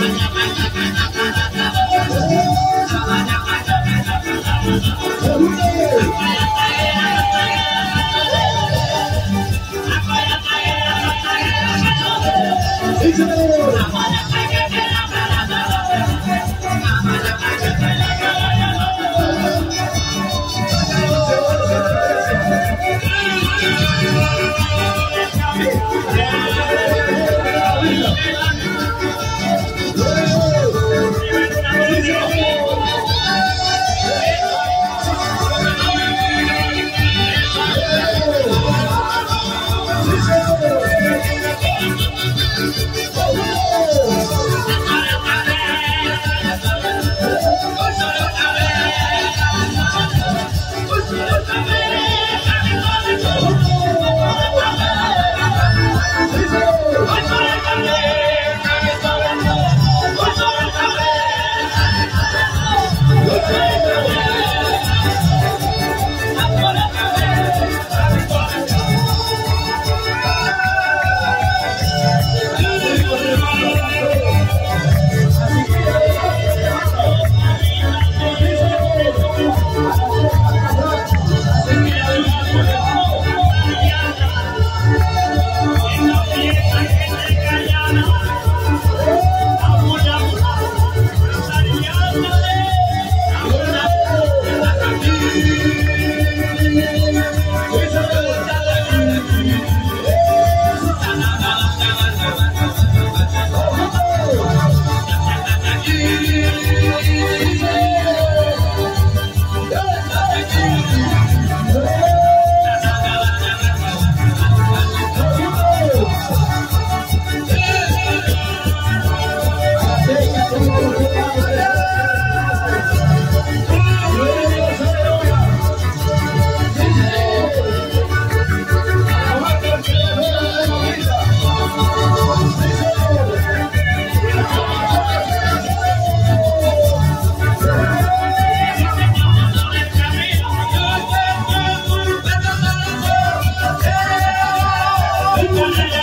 Gloria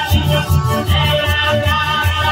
Thank you.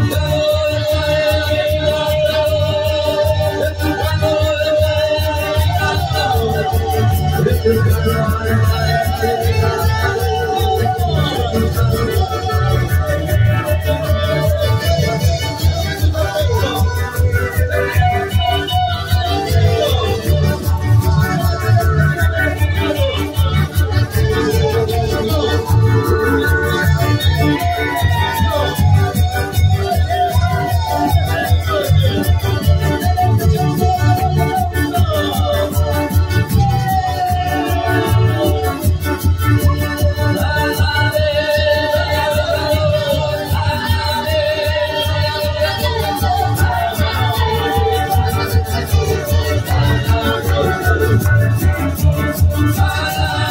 love. Bala.